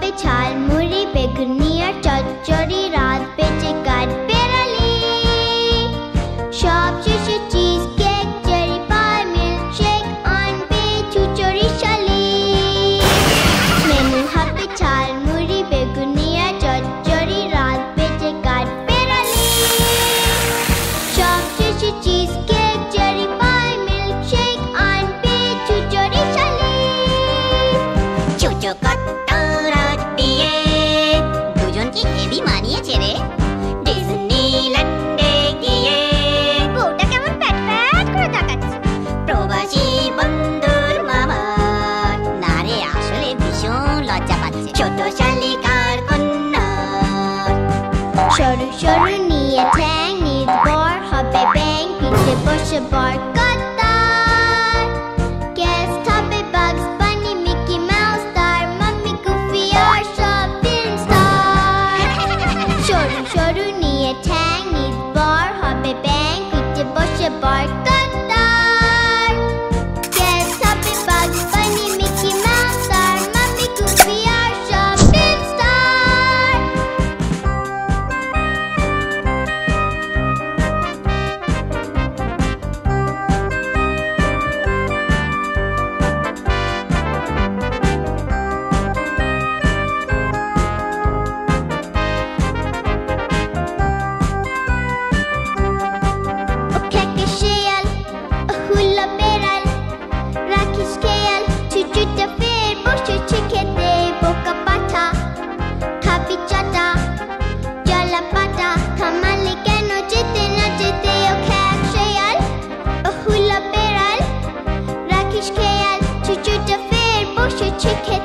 पे छाल मुरी पे घुनिया चौचड़ी Şöyle knee, a tang Need bar hop a bang Pinti a bar Go. chicken.